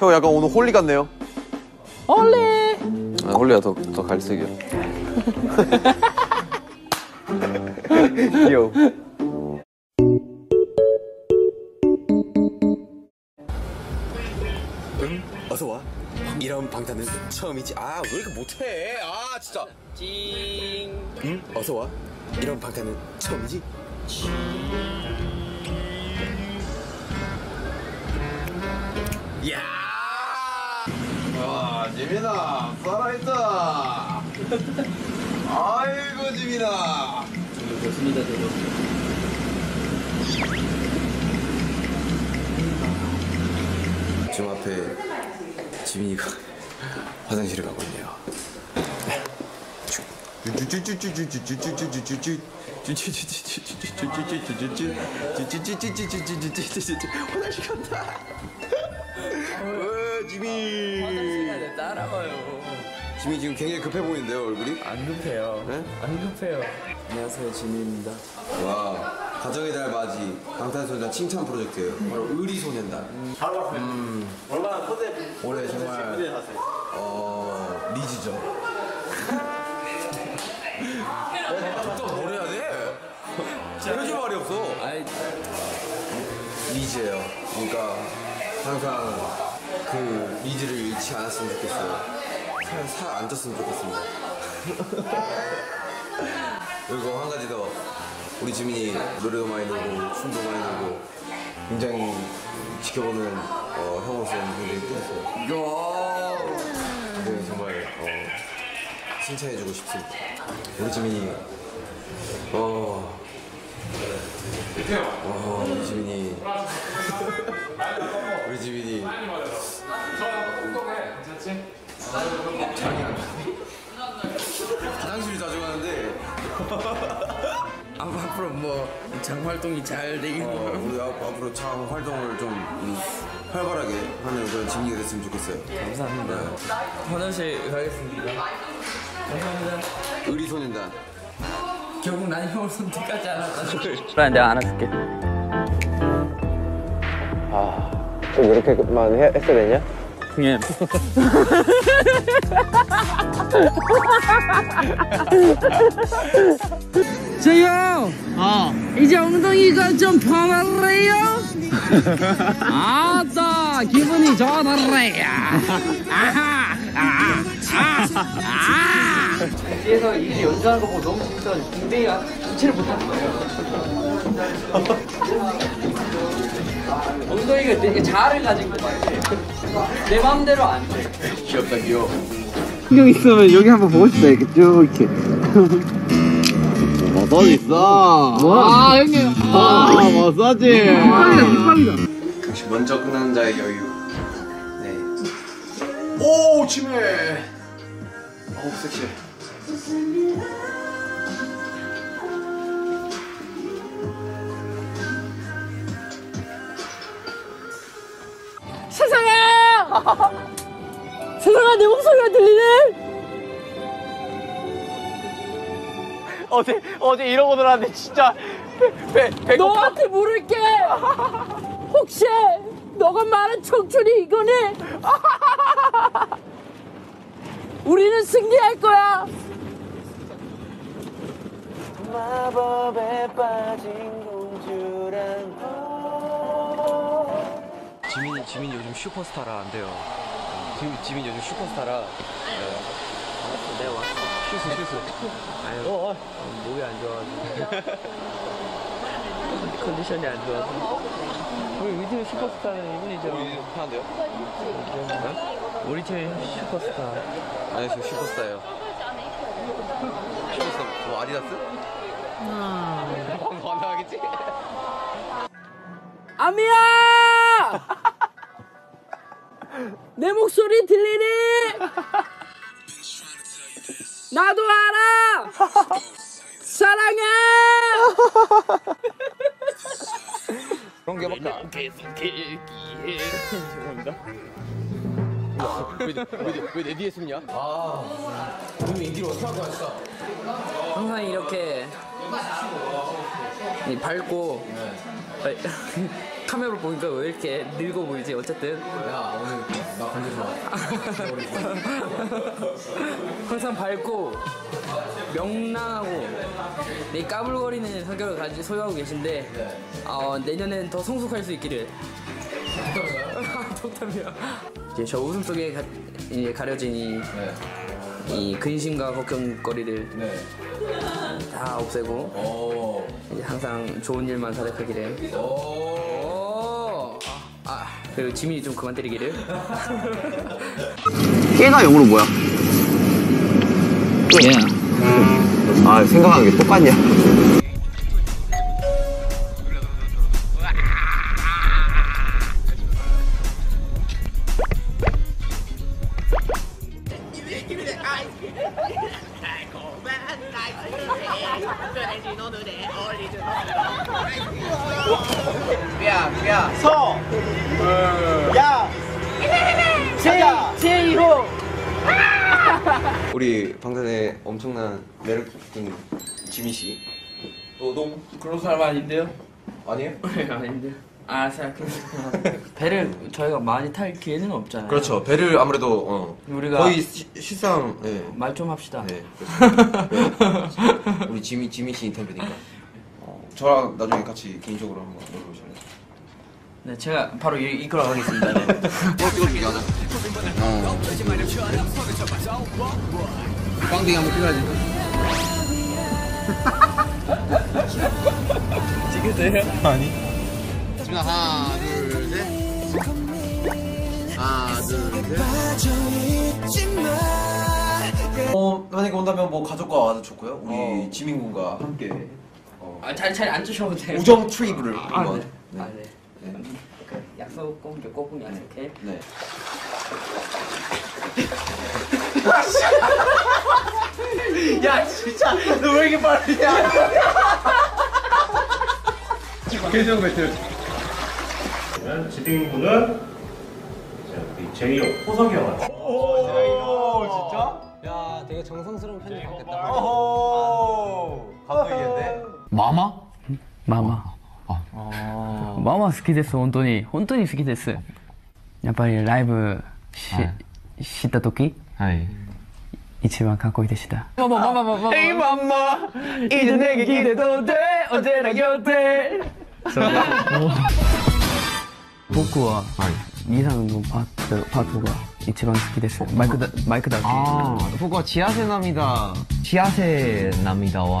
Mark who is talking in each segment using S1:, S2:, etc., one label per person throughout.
S1: 형 약간 오늘 홀리 같네요.
S2: 홀리.
S1: 아, 홀리가 더, 더 갈색이야. 귀여워.
S3: 어서 와. 이런 방탄은 처음이지. 아, 왜 이렇게 못해? 아, 진짜. 찡. 응? 어서 와. 이런 방탄은 처음이지. 야!
S1: 아, 지민아, 살아있다. 아이고, 지민아.
S2: 좋습니다, 저도.
S3: 지금 앞에 지민이가 화장실을 가고 있네요. 화장실 간다. 어, 지민.
S2: 따라와요.
S3: 지민 지금 굉장히 급해 보이는데요, 얼굴이?
S2: 안 급해요.
S3: 네?
S2: 안 급해요. 안녕하세요, 지민입니다.
S3: 와, 가정의 달 맞이 방탄소년단 칭찬 프로젝트 바로 의리 소년단. 음, 올해 정말 어 리즈죠. 또뭘 해야 돼? 이러지 말이 없어.
S2: 아이,
S3: 리즈예요. 그러니까 항상 그 리즈를 잃지 않았으면 좋겠어요. 살안 쪘으면 좋겠습니다. 그리고 한 가지 더 우리 지민이 노래도 많이 부르고 춤도 많이 부르고 굉장히 지켜보는 어, 형으로서는 굉장히 뿌듯해요. 네, 정말 어, 칭찬해주고 싶습니다. 우리 지민이 어, 어 우리 지민이 우리 지민이 자기 화장실 자주 가는데
S2: 앞으로 뭐, 장 활동이 잘 되길.
S3: 어, 우리 앞- 앞으로 장 활동을 좀 음, 활발하게 하는 그런 지민이가 됐으면 좋겠어요.
S2: 감사합니다. 화장실 가겠습니다. 감사합니다.
S3: 의리소년단.
S2: 결국 난 형을 선택하지 않았다. 그래, 내가 안아줄게.
S1: 좀 이렇게만 해, 했어야 되냐?
S2: 예. 저요. 어. 이제 엉덩이가 좀 편할래요? 아따 기분이 좋더래요. 아하. 아. 아. 아. 뒤에서 이제 연주하는 거 보고 너무 재밌어가지고 군대가 주체를 못하는 거예요. 엉덩이가 되게 자아를 가진 거 같아. 내 마음대로 안 돼.
S1: 귀엽다, 귀여워.
S4: 신경 있으면 여기 한번 보고 싶다 이렇게 쭉 이렇게
S1: 머싸지 있어.
S4: 아 형님 아 머싸지 힙합이다 힙합이다
S3: 역시 먼저 끝나는 자의 여유. 네.
S1: 오, 치매. 어우, 섹시해.
S5: 세상아! 세상아 내 목소리가 들리네?
S1: 어제, 어제 이러고 놀았는데, 진짜. 배, 배, 배 고파.
S5: 너한테 물을게! 혹시 너가 말한 청춘이 이거니? 우리는 승리할 거야!
S1: 마법에 빠진 공주란
S3: 지민이 지민이 요즘 슈퍼스타라 안 돼요. 지민 지민 요즘 슈퍼스타라.
S2: 내가 왔어.
S3: 슈스 슈스.
S2: 아유, 어, 목이 안 좋아가지고. 컨디션이 안 좋아서. 우리 우리 팀의 슈퍼스타는 이분이죠.
S3: 하는데요?
S2: 우리 팀의 슈퍼스타.
S3: 아니 저 슈퍼스타예요. 뭐 아디다스? 뭐 나가겠지?
S5: 아미야! 내 목소리 들리니? 나도 알아! 사랑해!
S3: 그런 게 막다. 왜내 뒤에 숨냐? 아, 너무 인기로 어떻게 할 거야 진짜.
S2: 항상 이렇게 이 밝고 아니, 카메라로 보니까 왜 이렇게 늙어 보이지? 어쨌든
S3: 야 오늘
S2: 항상 밝고 명랑하고 내 까불거리는 성격을 가지 소유하고 계신데 어, 내년엔 더 성숙할 수 있기를. 독담이야. 이 제 저 웃음 속에 가, 이제 가려진 이, 이 근심과 걱정거리를
S3: 네.
S2: 다 없애고
S3: 오.
S2: 이제 항상 좋은 일만 가득하기를.
S3: 오.
S2: 오. 아, 아, 그리고 지민이 좀 그만 때리기를.
S4: 깨가 영어로 뭐야? 깨. 아 생각하는 게 똑같냐?
S3: 우리 방탄의 엄청난 매력 있는 지민 씨. 또 너무
S2: 그런 사람 아닌데요?
S3: 아니에요?
S2: 아닌데요? 아 생각해보니까 배를 저희가 많이 탈 기회는 없잖아요.
S3: 그렇죠. 배를 아무래도 어,
S2: 우리가-
S3: 거의 시, 실상 네.
S2: 말좀 합시다.
S3: 네. 우리 지민 지민 씨 인터뷰니까. 어, 저랑 나중에 같이 개인적으로 한번 놀러오실래요?
S2: 네, 제가 바로 이, 이끌어 가겠습니다. 네.
S3: 찍어주기 하자. 빵댕이 한번 찍어야지.
S4: 지금 하나 둘 셋. 하나 둘 셋.
S3: 어, 만약에 온다면 뭐 가족과 와도 좋고요. 우리 지민 군과 함께 어,
S2: 아, 잘, 잘 앉으셔도 돼요.
S3: 우정 트립을
S2: 아,
S3: 한번.
S2: 네. 아, 네. 꼭, 꼭 약속해.
S3: 네.
S1: 야, 진짜, 너 왜 이렇게 빠르냐?
S3: 계정 배틀.
S6: 이제 우리 제이홉 호석이 형한테
S1: 오, 진짜?
S2: 야, 되게 정성스러운 편지 받겠다.
S1: 오호. 감동이겠네.
S7: ママ
S2: ワン好きです本当に本当に好きですやっぱりライブし、はい、た時、
S7: はい、
S2: 一番かっこいいでした。
S1: いいねぎきでとておて。
S2: 僕はのパートパートが一番好きです。マイクだマイクだ。
S7: あ。僕は幸せ涙。幸せ涙は。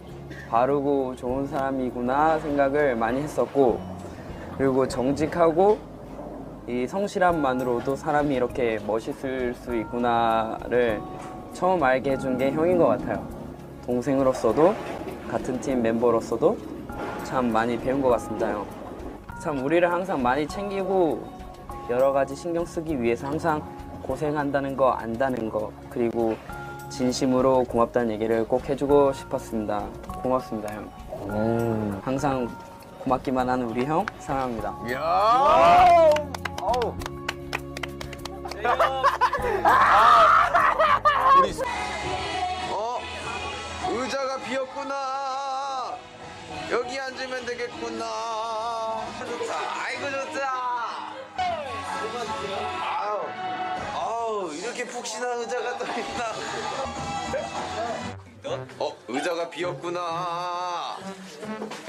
S2: 바르고 좋은 사람이구나 생각을 많이 했었고 그리고 정직하고 이 성실함만으로도 사람이 이렇게 멋있을 수 있구나를 처음 알게 해준 게 형인 것 같아요 동생으로서도 같은 팀 멤버로서도 참 많이 배운 것 같습니다 형. 참 우리를 항상 많이 챙기고 여러 가지 신경 쓰기 위해서 항상 고생한다는 거 안다는 거 그리고 진심으로 고맙다는 얘기를 꼭 해주고 싶었습니다. 고맙습니다 형. 항상 고맙기만 하는 우리 형 사랑합니다.
S3: 어? 의자가 비었구나. 여기 앉으면 되겠구나. 좋다. 아이고 좋다. 아우, 아우 이렇게 푹신한 의자가 또 있나? 어, 의자가 비었구나.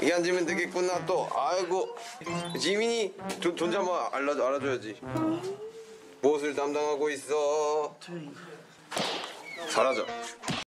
S3: 여기 앉으면 되겠구나 또. 아이고, 지민이 존, 존재 한번 알려 알아줘야지. 무엇을 담당하고 있어? 잘하자